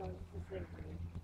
Gracias.